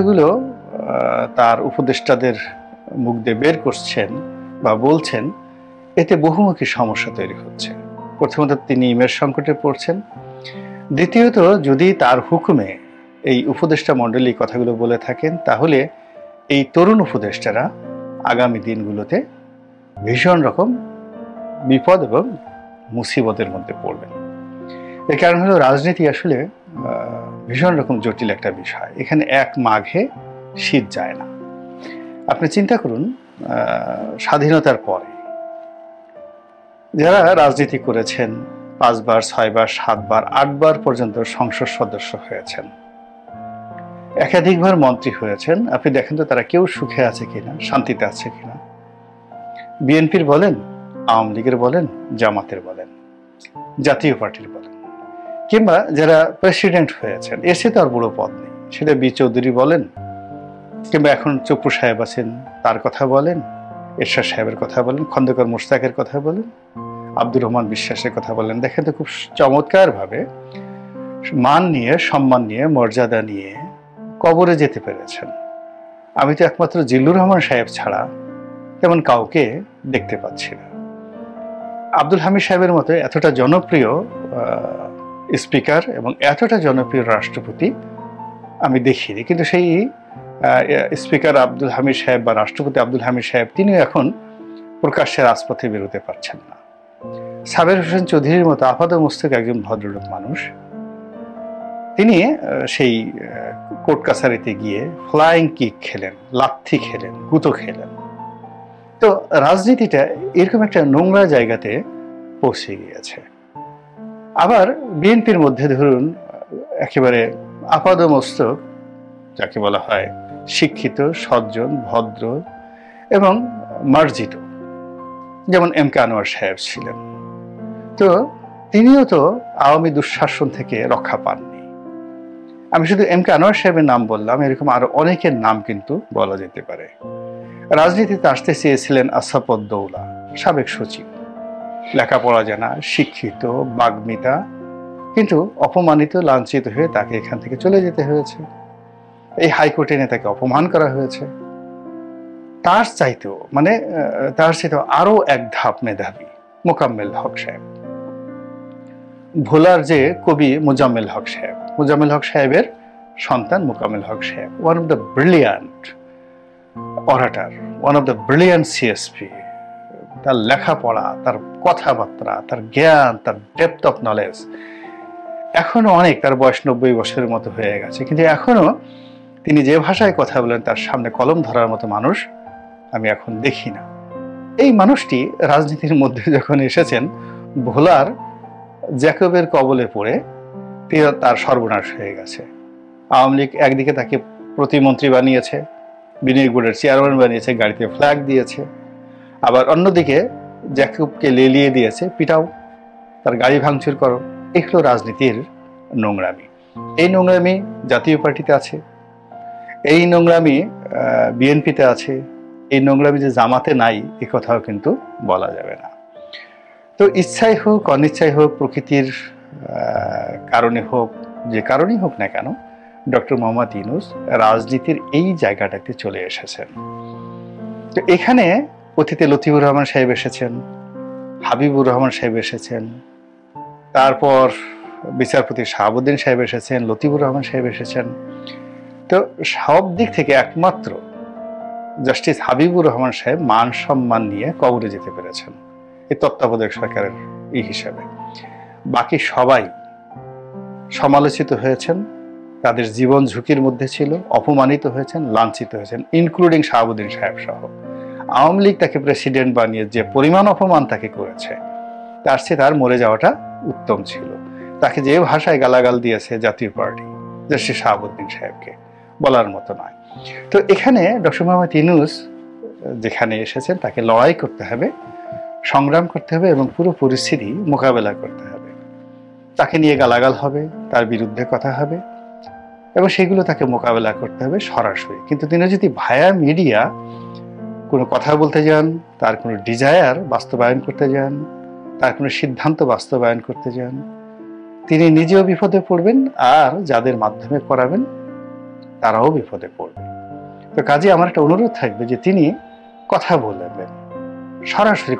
এগুলো তার উপদেষ্টাদের মুখ দিয়ে বের করছেন বা বলছেন, এতে বহুমুখী সমস্যা তৈরি হচ্ছে। প্রথমত তিনি ইমের সংকটে পড়ছেন। দ্বিতীয়ত, যদি তার হুকুমে এই উপদেষ্টা মণ্ডলী কথাগুলো বলে থাকেন, তাহলে এই তরুণ উপদেষ্টারা আগামী দিনগুলোতে ভীষণ রকম বিপদ এবং মুসিবতের মধ্যে পড়বেন। এর কারণ হলো, রাজনীতি আসলে ভীষণ রকম জটিল একটা বিষয়। এখানে এক মাঘে শীত যায় না। আপনি চিন্তা করুন স্বাধীনতার পরে যারা রাজনীতি করেছেন, পাঁচবার, ছয়বার, সাতবার, আটবার পর্যন্ত সংসদ সদস্য হয়েছেন, একাধিকবার মন্ত্রী হয়েছেন, আপনি দেখেন তো তারা কেউ সুখে আছে কিনা, শান্তিতে আছে কিনা। বিএনপির বলেন, আওয়ামী লীগের বলেন, জামাতের বলেন, জাতীয় পার্টির বলেন। কিংবা যারা প্রেসিডেন্ট হয়েছেন এসে তো আর বড় পদ নেই। সেটা বি চৌধুরী বলেন, কিংবা এখন চপ্পু সাহেব আছেন, তার কথা বলেন, এরশাদ সাহেবের কথা বলেন, খন্দকার মুশতাকের কথা বলেন, আব্দুর রহমান বিশ্বাসের কথা বলেন। দেখেন তো খুব চমৎকারভাবে মান নিয়ে, সম্মান নিয়ে, মর্যাদা নিয়ে কবরে যেতে পেরেছেন। আমি তো একমাত্র জিল্লুর রহমান সাহেব ছাড়া তেমন কাউকে দেখতে পাচ্ছি না। আব্দুল হামিদ সাহেবের মতো এতটা জনপ্রিয় স্পিকার এবং এতটা জনপ্রিয় রাষ্ট্রপতি আমি দেখিনি। কিন্তু সেই স্পিকার আব্দুল হামিদ সাহেব বা রাষ্ট্রপতি আব্দুল হামিদ সাহেব তিনিও এখন প্রকাশ্যে রাজপথে বেরোতে পারছেন না। সাবের হোসেন চৌধুরীর মতো আপাদ মস্তক একজন ভদ্রলোক মানুষ। তিনি সেই কোর্ট কাছারিতে গিয়ে ফ্লাইং কিক খেলেন, লাথি খেলেন, গুতো খেলেন। তো রাজনীতিটা এরকম একটা নোংরা জায়গাতে পৌঁছে গিয়েছে। আবার বিএনপির মধ্যে ধরুন, একেবারে আপাদ মস্তক যাকে বলা হয় শিক্ষিত, সজ্জন, ভদ্র এবং মার্জিত, যেমন এম কে আনোয়ার সাহেব ছিলেন। তো তিনিও তো আওয়ামী দুঃশাসন থেকে রক্ষা পাননি। আমি শুধু এম কে আনোয়ার সাহেবের নাম বললাম, এরকম আরও অনেকের নাম কিন্তু বলা যেতে পারে। রাজনীতিতে আসতে চেয়েছিলেন আসাপদ্দৌলা সাবেক সচিব। লেখাপড়া জানা, শিক্ষিত, বাগ্মিতা, কিন্তু অপমানিত, লাঞ্ছিত হয়ে তাকে এখান থেকে চলে যেতে হয়েছে। এই হাইকোর্টে এনে তাকে অপমান করা হয়েছে। তার চাইতেও মানে তার চাইতেও আরও এক ধাপ মেধাবী মোকাম্মেল হক সাহেব। ভোলার যে কবি মুজাম্মেল হক সাহেব, মুজাম্মেল হক সাহেবের সন্তান মোকাম্মেল হক সাহেব one of the brilliant orator one of the brilliant CSP তার লেখাপড়া, তার কথাবার্তা, তার জ্ঞান, তার ডেপথ অফ নলেজ এখনও অনেক, তার বয়স নব্বই বছরের মতো হয়ে গেছে। কিন্তু এখনও তিনি যে ভাষায় কথা বলেন, তার সামনে কলম ধরার মতো মানুষ আমি এখন দেখি না। এই মানুষটি রাজনীতির মধ্যে যখন এসেছেন, ভোলার জ্যাকবের কবলে পড়ে তিনি তার সর্বনাশ হয়ে গেছে। আওয়ামী লীগ একদিকে তাকে প্রতিমন্ত্রী বানিয়েছে বিনয় গুড়ের চেয়ারম্যান বানিয়েছে, গাড়িতে ফ্ল্যাগ দিয়েছে। আবার অন্যদিকে জ্যাকুবকে লেলিয়ে দিয়েছে, পিটাও, তার গাড়ি ভাঙচুর করো। এগুলো রাজনীতির নোংরামি। এই নোংরামি জাতীয় পার্টিতে আছে, এই নোংরামি বিএনপিতে আছে, এই নোংরামি যে জামাতে নাই, এ কথাও কিন্তু বলা যাবে না। তো ইচ্ছাই হোক, অনিচ্ছাই হোক, প্রকৃতির কারণে হোক, যে কারণেই হোক না কেন, ডক্টর মোহাম্মদ ইনুস রাজনীতির এই জায়গাটাতে চলে এসেছেন। তো এখানে অতীতে লতিফুর রহমান সাহেব এসেছেন, হাবিবুর রহমান সাহেব এসেছেন, তারপর বিচারপতি শাহাবুদ্দিন সাহেব এসেছেন, লতিফুর রহমান সাহেব এসেছেন। তো সব দিক থেকে একমাত্র জাস্টিস হাবিবুর রহমান সাহেব মান সম্মান নিয়ে কবরে যেতে পেরেছেন, এই তত্ত্বাবধায়ক সরকারের ই হিসাবে। বাকি সবাই সমালোচিত হয়েছেন, তাদের জীবন ঝুঁকির মধ্যে ছিল, অপমানিত হয়েছেন, লাঞ্ছিত হয়েছেন ইনক্লুডিং শাহাবুদ্দিন সাহেব সহ। আওয়ামী লীগ তাকে প্রেসিডেন্ট বানিয়ে যে পরিমাণ অপমান তাকে করেছে, তার সে তার মরে যাওয়াটা উত্তম ছিল। তাকে যে ভাষায় গালাগাল দিয়েছে জাতীয় পার্টি জাস্টিস শাহাবুদ্দিন সাহেবকে, বলার মতো নয়। তো এখানে ডক্টর মোহাম্মদ ইনুস যেখানে এসেছেন, তাকে লড়াই করতে হবে, সংগ্রাম করতে হবে এবং পুরো পরিস্থিতি মোকাবেলা করতে হবে। তাকে নিয়ে গালাগাল হবে, তার বিরুদ্ধে কথা হবে এবং সেগুলো তাকে মোকাবেলা করতে হবে সরাসরি। কিন্তু তিনি যদি ভায়া মিডিয়া কোনো কথা বলতে যান, তার কোনো ডিজায়ার বাস্তবায়ন করতে যান, তার কোনো সিদ্ধান্ত বাস্তবায়ন করতে যান। তিনি নিজেও বিপদে পড়বেন আর যাদের মাধ্যমে করাবেন, তারাও বিপদে পড়বে তো কাজে আমার একটা অনুরোধ থাকবে যে তিনি কথা বলবেন সরাসরি